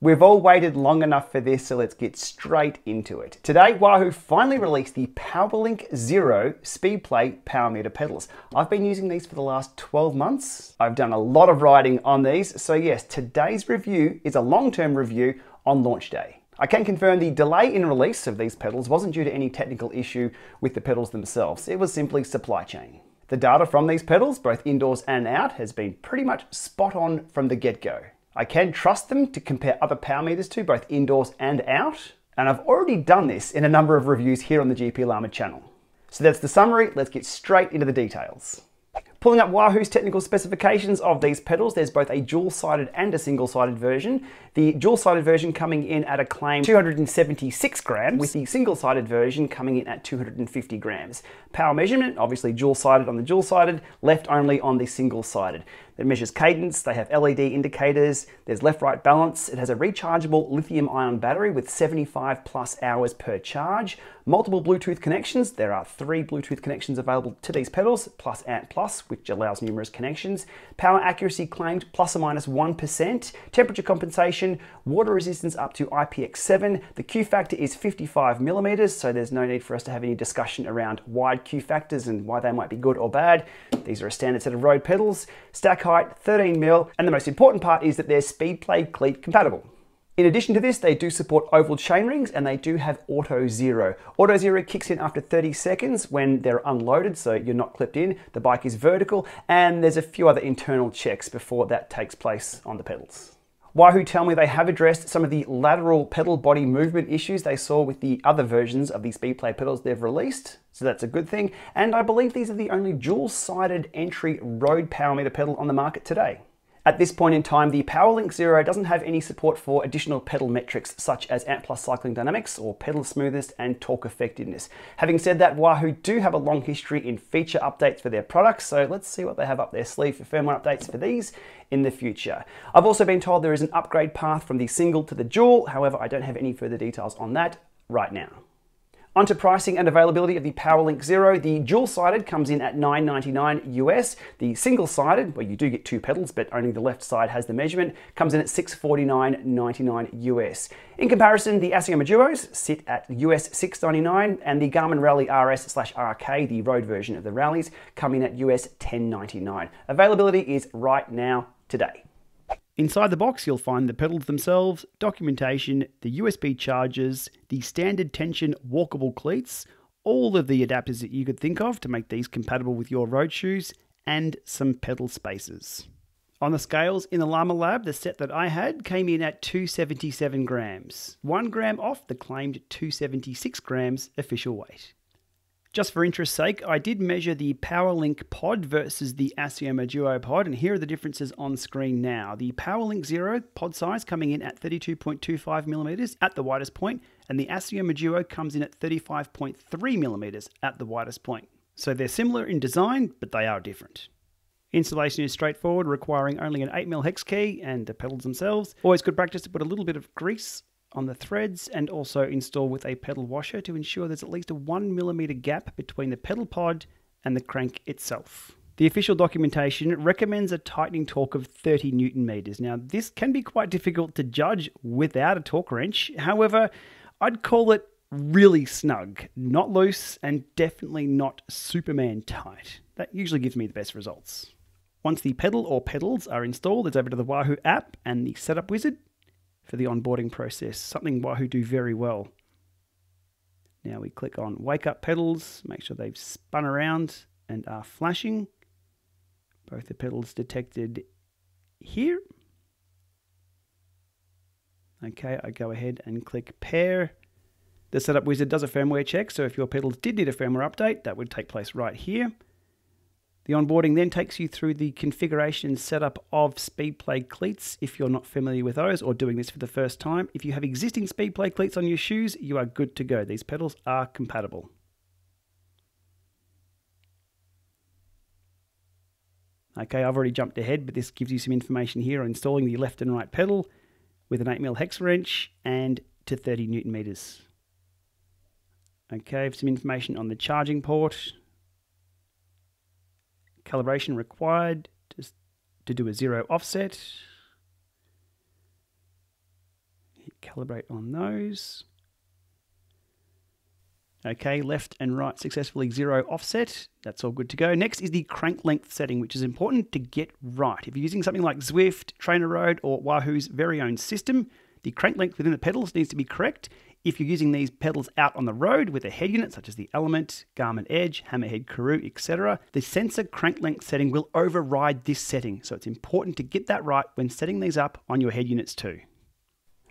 We've all waited long enough for this, so let's get straight into it. Today, Wahoo finally released the PowrLINK Zero SpeedPlay Power Meter pedals. I've been using these for the last 12 months. I've done a lot of riding on these, so yes, today's review is a long-term review on launch day. I can confirm the delay in release of these pedals wasn't due to any technical issue with the pedals themselves, it was simply supply chain. The data from these pedals, both indoors and out, has been pretty much spot on from the get-go. I can trust them to compare other power meters to, both indoors and out. And I've already done this in a number of reviews here on the GPLama channel. So that's the summary, let's get straight into the details. Pulling up Wahoo's technical specifications of these pedals, there's both a dual-sided and a single-sided version. The dual-sided version coming in at a claim 276 grams, with the single-sided version coming in at 250 grams. Power measurement, obviously dual-sided on the dual-sided, left only on the single-sided. It measures cadence, they have LED indicators, there's left-right balance, it has a rechargeable lithium ion battery with 75 plus hours per charge, multiple Bluetooth connections, there are three Bluetooth connections available to these pedals, plus ANT Plus, which allows numerous connections, power accuracy claimed plus or minus 1, temperature compensation, water resistance up to IPX7, the Q factor is 55 millimeters, so there's no need for us to have any discussion around wide Q factors and why they might be good or bad. These are a standard set of road pedals, stack height 13 mil, and the most important part is that they're SpeedPlay cleat compatible. In addition to this, they do support oval chainrings and they do have Auto Zero. Auto Zero kicks in after 30 seconds when they're unloaded, so you're not clipped in. The bike is vertical, and there's a few other internal checks before that takes place on the pedals. Wahoo tell me they have addressed some of the lateral pedal body movement issues they saw with the other versions of the SpeedPlay pedals they've released, so that's a good thing. And I believe these are the only dual-sided entry road power meter pedal on the market today. At this point in time, the PowrLINK Zero doesn't have any support for additional pedal metrics such as ANT Plus cycling dynamics or pedal smoothness and torque effectiveness. Having said that, Wahoo do have a long history in feature updates for their products, so let's see what they have up their sleeve for firmware updates for these in the future. I've also been told there is an upgrade path from the single to the dual, however, I don't have any further details on that right now. Onto pricing and availability of the PowrLINK Zero. The dual-sided comes in at $9.99 US. The single-sided, where you do get two pedals, but only the left side has the measurement, comes in at $649.99 US. In comparison, the Assioma Duos sit at US $6.99, and the Garmin Rally RS/RK, the road version of the Rallies, come in at US $10.99. Availability is right now today. Inside the box, you'll find the pedals themselves, documentation, the USB chargers, the standard tension walkable cleats, all of the adapters that you could think of to make these compatible with your road shoes, and some pedal spacers. On the scales in the Lama Lab, the set that I had came in at 277 grams, 1 gram off the claimed 276 grams official weight. Just for interest's sake, I did measure the PowrLINK Pod versus the Assioma Duo Pod, and here are the differences on screen now. The PowrLINK Zero pod size coming in at 32.25 millimeters at the widest point, and the Assioma Duo comes in at 35.3 millimeters at the widest point. So they're similar in design, but they are different. Installation is straightforward, requiring only an 8mm hex key and the pedals themselves. Always good practice to put a little bit of grease on the threads and also install with a pedal washer to ensure there's at least a 1mm gap between the pedal pod and the crank itself. The official documentation recommends a tightening torque of 30 newton meters. Now, this can be quite difficult to judge without a torque wrench. However, I'd call it really snug, not loose, and definitely not Superman tight. That usually gives me the best results. Once the pedal or pedals are installed, it's over to the Wahoo app and the setup wizard for the onboarding process, something Wahoo do very well. Now we click on wake up pedals, make sure they've spun around and are flashing. Both the pedals detected here. Okay, I go ahead and click pair. The setup wizard does a firmware check, so if your pedals did need a firmware update, that would take place right here. The onboarding then takes you through the configuration setup of SpeedPlay cleats if you're not familiar with those or doing this for the first time. If you have existing SpeedPlay cleats on your shoes, you are good to go. These pedals are compatible. Okay, I've already jumped ahead, but this gives you some information here on installing the left and right pedal with an 8mm hex wrench and to 30 newton meters. Okay, some information on the charging port, calibration required to, to do a zero offset. Hit calibrate on those. Okay, left and right successfully zero offset. That's all good to go. Next is the crank length setting, which is important to get right. If you're using something like Zwift, TrainerRoad, or Wahoo's very own system, the crank length within the pedals needs to be correct. If you're using these pedals out on the road with a head unit such as the ELEMNT, Garmin Edge, Hammerhead Karoo, etc., the sensor crank length setting will override this setting. So it's important to get that right when setting these up on your head units too.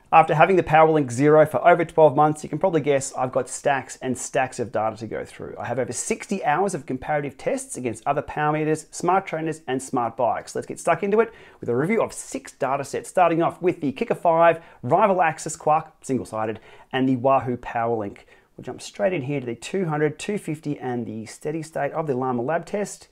After having the PowrLINK Zero for over 12 months, you can probably guess I've got stacks and stacks of data to go through. I have over 60 hours of comparative tests against other power meters, smart trainers, and smart bikes. Let's get stuck into it with a review of six data sets, starting off with the KICKR 5, Rival AXS Quarq, single-sided, and the Wahoo PowrLINK. We'll jump straight in here to the 200, 250, and the steady state of the Lama Lab test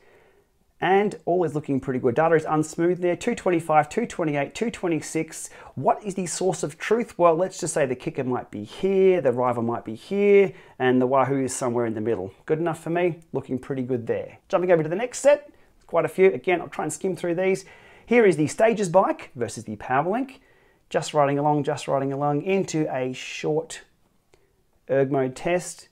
and all is looking pretty good. Data is unsmooth there, 225, 228, 226. What is the source of truth? Well, let's just say the KICKR might be here, the rival might be here, and the Wahoo is somewhere in the middle. Good enough for me, looking pretty good there. Jumping over to the next set, quite a few. Again, I'll try and skim through these. Here is the Stages bike versus the PowrLINK. Just riding along, just riding along into a short erg mode test.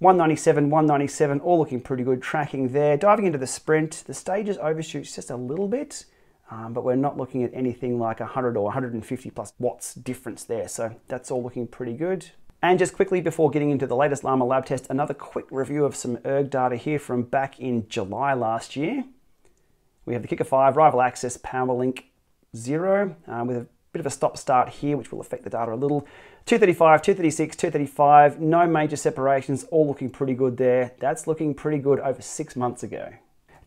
197, 197, all looking pretty good. Tracking there. Diving into the sprint, the stages overshoots just a little bit, um, but we're not looking at anything like 100 or 150 plus watts difference there. So that's all looking pretty good. And just quickly before getting into the latest Lama Lab test, another quick review of some erg data here from back in July last year. We have the KICKR 5 Rival AXS PowrLINK Zero uh, with a bit of a stop start here, which will affect the data a little. 235, 236, 235, no major separations, all looking pretty good there. That's looking pretty good over six months ago.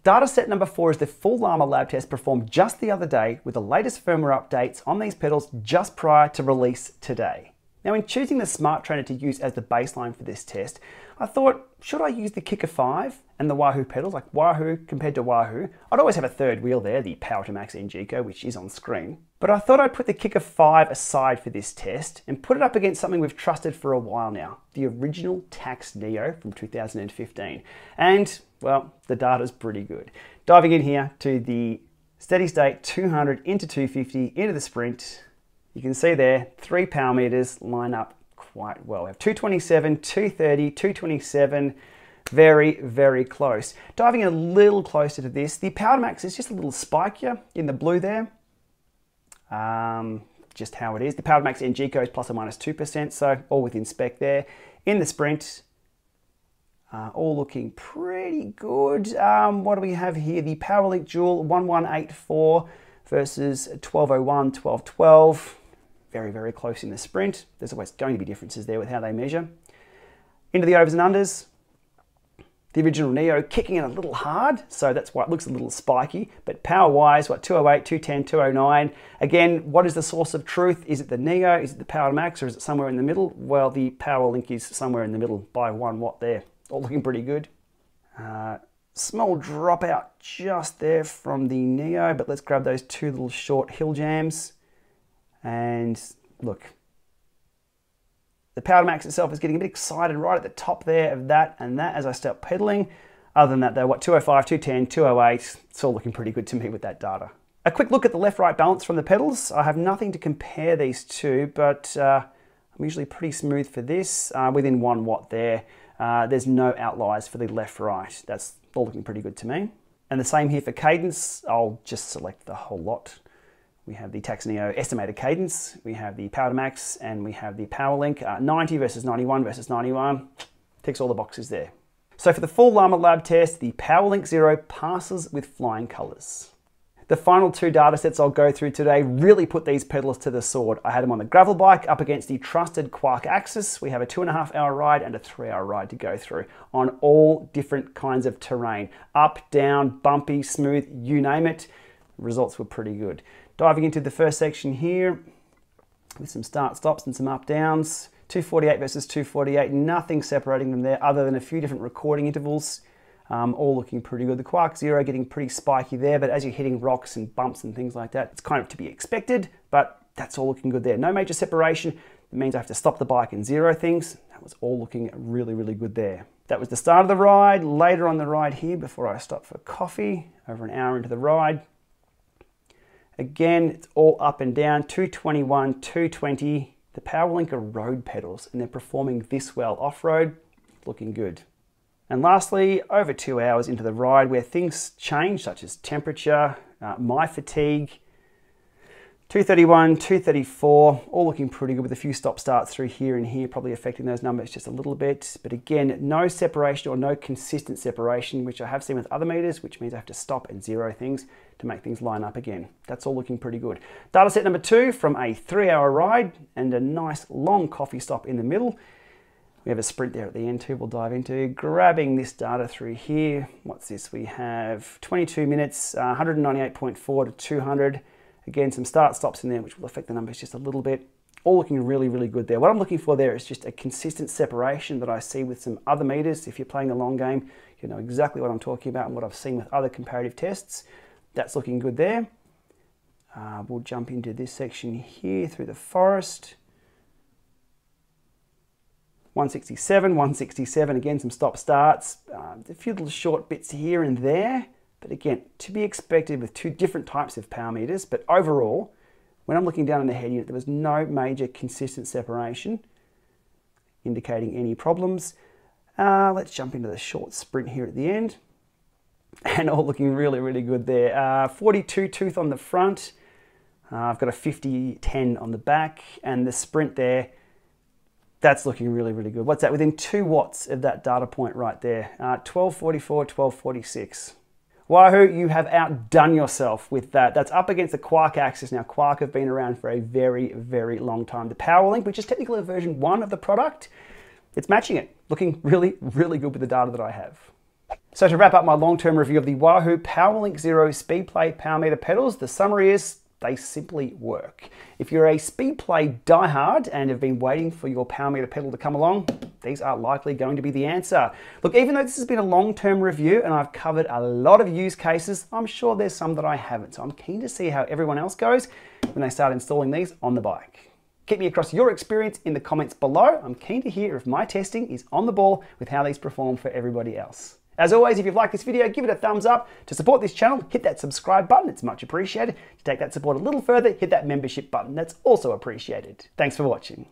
Data set number four is the full Lama lab test performed just the other day with the latest firmware updates on these pedals just prior to release today. Now in choosing the Smart Trainer to use as the baseline for this test, I thought, should I use the KICKR 5 and the Wahoo pedals, like Wahoo compared to Wahoo? I'd always have a third wheel there, the Power2Max NGeco, which is on screen. But I thought I'd put the KICKR 5 aside for this test and put it up against something we've trusted for a while now, the original Tacx Neo from 2015. And, well, the data's pretty good. Diving in here to the steady state 200 into 250 into the sprint, you can see there, three power meters line up quite well. We have 227, 230, 227, very, very close. Diving a little closer to this, the Power Max is just a little spikier in the blue there. Um, just how it is. The Power Max NGeco is plus or minus 2%, so all within spec there. In the sprint, uh, all looking pretty good. Um, what do we have here? The PowrLINK Dual 1184 versus 1201, 1212. Very, very close in the sprint. There's always going to be differences there with how they measure. Into the overs and unders. The original Neo kicking it a little hard, so that's why it looks a little spiky. But power-wise, what, 208, 210, 209. Again, what is the source of truth? Is it the Neo, is it the Power Max, or is it somewhere in the middle? Well, the PowrLINK is somewhere in the middle by one watt there. All looking pretty good. Uh, small dropout just there from the Neo, but let's grab those two little short hill jams. And look, the Power Max itself is getting a bit excited right at the top there of that and that as I start pedaling. Other than that though, what 205, 210, 208, it's all looking pretty good to me with that data. A quick look at the left-right balance from the pedals. I have nothing to compare these two, but uh, I'm usually pretty smooth for this, uh, within one watt there. Uh, there's no outliers for the left-right. That's all looking pretty good to me. And the same here for cadence. I'll just select the whole lot. We have the Tacx Neo estimated cadence, we have the Power Max, and we have the PowrLINK. Uh, 90 versus 91 versus 91. Ticks all the boxes there. So for the full Lama Lab test, the PowrLINK Zero passes with flying colors. The final two data sets I'll go through today really put these pedals to the sword. I had them on the gravel bike up against the trusted Quarq AXS. We have a two and a half hour ride and a three hour ride to go through on all different kinds of terrain. Up, down, bumpy, smooth, you name it. Results were pretty good. Diving into the first section here with some start stops and some up downs. 248 versus 248, nothing separating them there other than a few different recording intervals. Um, all looking pretty good. The Quarq Zero getting pretty spiky there, but as you're hitting rocks and bumps and things like that, it's kind of to be expected, but that's all looking good there. No major separation. Means I have to stop the bike and zero things. That was all looking really, really good there. That was the start of the ride. Later on the ride here, before I stopped for coffee, over an hour into the ride, Again, it's all up and down, 221, 220, The PowrLINK are road pedals and they're performing this well off-road, looking good. And lastly, over two hours into the ride where things change such as temperature, uh, my fatigue, 231, 234, all looking pretty good with a few stop starts through here and here, probably affecting those numbers just a little bit. But again, no separation or no consistent separation, which I have seen with other meters, which means I have to stop and zero things to make things line up again. That's all looking pretty good. Data set number two from a three hour ride and a nice long coffee stop in the middle. We have a sprint there at the end too, we'll dive into. Grabbing this data through here. What's this? We have 22 minutes, uh, 198.4 to 200. Again, some start stops in there, which will affect the numbers just a little bit. All looking really, really good there. What I'm looking for there is just a consistent separation that I see with some other meters. If you're playing a long game, you know exactly what I'm talking about and what I've seen with other comparative tests. That's looking good there. Uh, we'll jump into this section here through the forest. 167, 167, again some stop starts, uh, a few little short bits here and there. But again, to be expected with two different types of power meters, but overall, when I'm looking down on the head unit, there was no major consistent separation indicating any problems. Uh, let's jump into the short sprint here at the end. And all looking really, really good there. Uh, 42 tooth on the front. Uh, I've got a 50-10 on the back and the sprint there, that's looking really, really good. What's that? Within two watts of that data point right there. Uh, 1244, 1246. Wahoo, you have outdone yourself with that. That's up against the Quarq AXS. Now, Quarq have been around for a very, very long time. The PowrLINK, which is technically a version one of the product, it's matching it. Looking really, really good with the data that I have. So to wrap up my long-term review of the Wahoo PowrLINK Zero SpeedPlay Power Meter pedals, the summary is they simply work. If you're a SpeedPlay diehard and have been waiting for your power meter pedal to come along, these are likely going to be the answer. Look, even though this has been a long-term review and I've covered a lot of use cases, I'm sure there's some that I haven't. So I'm keen to see how everyone else goes when they start installing these on the bike. Keep me across your experience in the comments below. I'm keen to hear if my testing is on the ball with how these perform for everybody else. As always, if you've liked this video, give it a thumbs up. To support this channel, hit that subscribe button, it's much appreciated. To take that support a little further, hit that membership button, that's also appreciated. Thanks for watching.